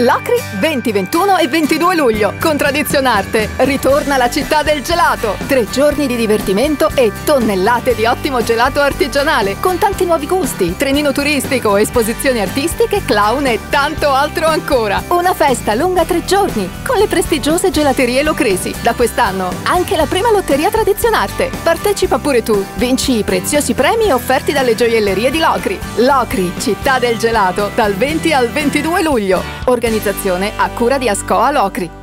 Locri 20, 21 e 22 luglio. Con Tradizionarte ritorna la città del gelato. Tre giorni di divertimento e tonnellate di ottimo gelato artigianale con tanti nuovi gusti, trenino turistico, esposizioni artistiche, clown e tanto altro ancora. Una festa lunga tre giorni con le prestigiose gelaterie Locresi. Da quest'anno anche la prima lotteria Tradizionarte. Partecipa pure tu. Vinci i preziosi premi offerti dalle gioiellerie di Locri. Locri, città del gelato, dal 20 al 22 luglio. Organizzazione a cura di Ascoa Locri.